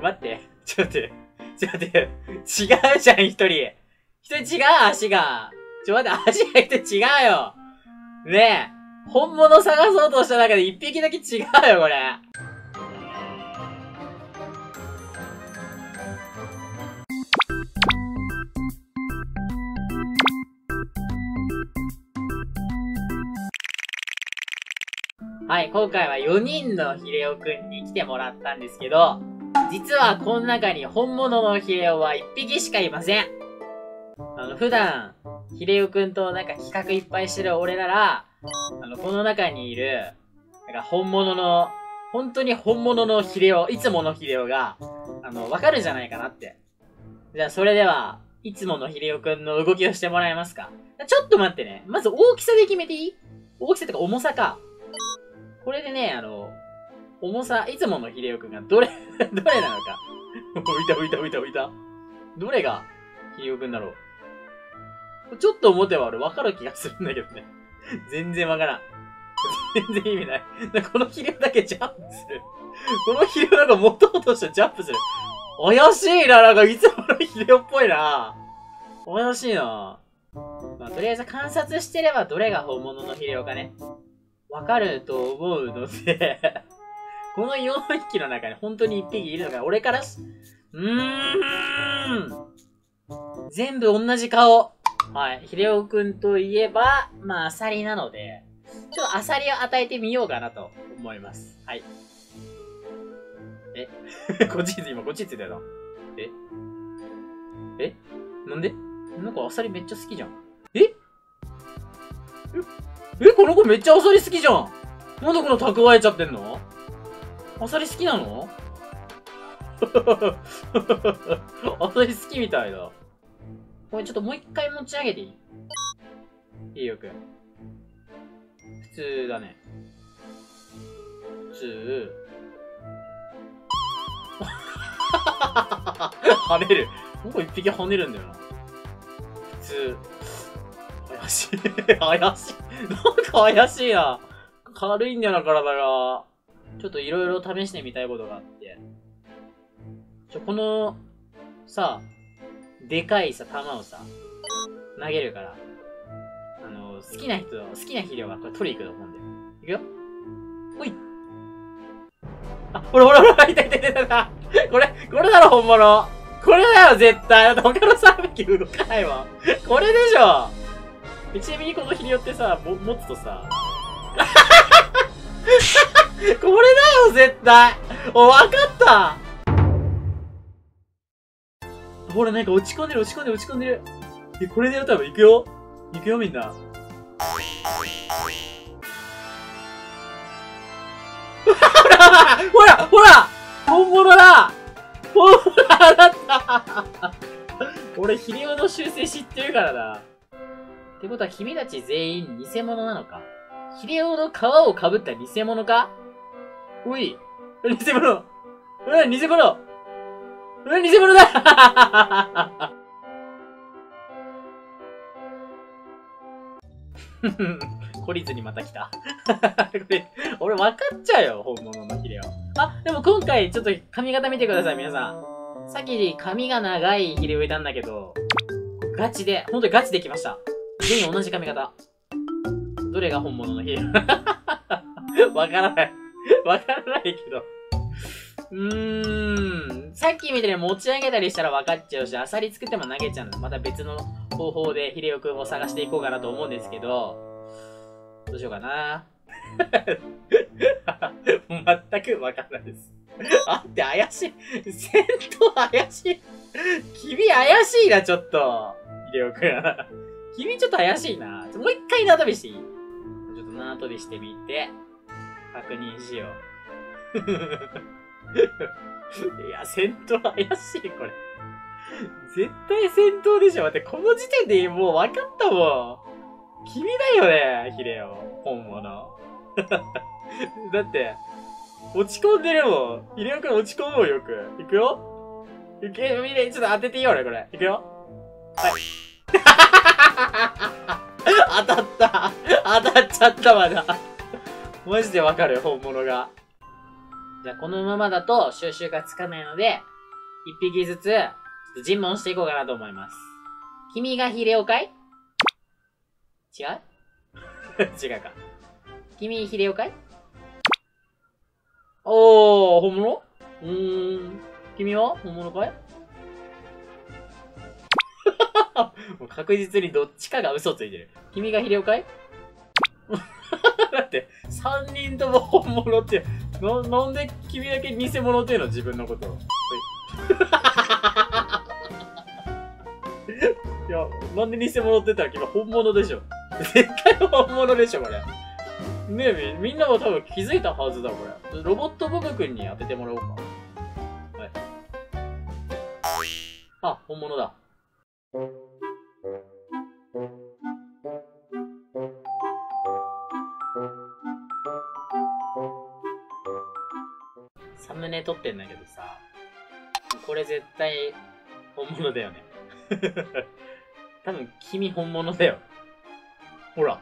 待って。ちょっと待って。ちょっと待って。違うじゃん、一人。一人違う、足が。ちょ待って、足が一人違うよ。ねえ。本物探そうとした中で一匹だけ違うよ、これ。はい、今回は4人のヒレオくんに来てもらったんですけど、実はこの中に本物のヒレオは1匹しかいません。あの、普段、ヒレオくんとなんか企画いっぱいしてる俺なら、あの、この中にいる、なんか本物の、本当に本物のヒレオ、いつものヒレオが、あの、わかるんじゃないかなって。じゃあ、それでは、いつものヒレオくんの動きをしてもらえますかちょっと待ってね。まず大きさで決めていい？大きさとか重さか。これでね、あの、重さ、いつもの秀夫くんがどれ どれなのか。浮いた浮いた浮いた浮いた。どれが秀夫くんだろう。ちょっと思ては俺分かる気がするんだけどね。全然わからん。全然意味ない。この秀夫だけジャンプする。この秀夫なんかもともとしてジャンプする。怪しいな、なんかいつもの秀夫っぽいな。怪しいな。まあ、とりあえず観察してればどれが本物の秀夫かね。わかると思うのでこの4匹の中に本当に1匹いるのか、俺からし、うーん。全部同じ顔。はい。秀夫くんといえば、まあ、アサリなので、ちょっとアサリを与えてみようかなと思います。はい。え？こっち今こっちついたよな。え？え？なんで？なんかアサリめっちゃ好きじゃん。え？え？え、この子めっちゃアサリ好きじゃんなんでこの蓄えちゃってんの？アサリ好きなの？アサリ好きみたいだ。これちょっともう一回持ち上げていい？いいよく。普通だね。普通。跳ねる。なんか一匹跳ねるんだよな。普通。怪しい。怪しい。なんか怪しいな。軽いんだよな、体が。ちょっといろいろ試してみたいことがあって。ちょ、この、さ、でかいさ、弾をさ、投げるから。あの、好きな人、好きな肥料がこれ取り行くと思うんだよ。いくよほい。あ、ほらほらほら、いたいたいたいた。これ、これだろ、本物。これだよ、絶対。だって他の3匹動かないわ。これでしょ。ちなみにこの肥料ってさ、も持つとさ、これだよ、絶対お、わかったほら、なんか落ち込んでる、落ち込んでる、落ち込んでる。え、これでよ、多分、いくよ。いくよ、みんな。ほらほらほら本物だ本物だった俺、ヒリオの修正知ってるからな。ってことは、君たち全員偽物なのかヒレオの皮をかぶった偽物かおい。偽物うん、偽物うん、偽物だ 懲りずにまた来た これ、俺分かっちゃうよ、本物のヒレオ。あ、でも今回ちょっと髪型見てください、皆さん。さっき髪が長いヒレオいたんだけど、ガチで、本当にガチできました。全員同じ髪型。どれが本物のヒレ？わからない。わからないけど。うーん。さっきみたいに持ち上げたりしたら分かっちゃうし、アサリ作っても投げちゃうので、また別の方法でヒレオくんを探していこうかなと思うんですけど、どうしようかな。全く分からないです。あって怪しい。戦闘怪しい。君怪しいな、ちょっと。ヒレオくん。君ちょっと怪しいな。もう一回縄跳びしていい？ちょっと縄跳びしてみて。確認しよう。いや、戦闘怪しい、これ。絶対戦闘でしょ。待って、この時点でもう分かったもん。君だよね、ヒレオ。本物。だって、落ち込んでるもん。ヒレオくん落ち込むもん、よく。いくよいけ、みんな、ちょっと当てていいよ、俺、これ。いくよはい。当たった当たっちゃった、まだ。マジでわかるよ、本物が。じゃあこのままだと収集がつかないので、一匹ずつ、ちょっと尋問していこうかなと思います。君がヒレオかい？違う？違うか。君ヒレオかい？おー、本物？うーん。君は本物かい？もう確実にどっちかが嘘ついてる。君がヒレオかい、3人とも本物って、な、なんで君だけ偽物っていうの自分のこと。いや、なんで偽物って言ったら君本物でしょ。絶対本物でしょ、これ。ねえ、みんなも多分気づいたはずだ、これ。ロボットボブ君に当ててもらおうか。はい。あ、本物だ。ネ撮ってんだけどさ、これ絶対本物だよね。多分君本物だよ。ほら。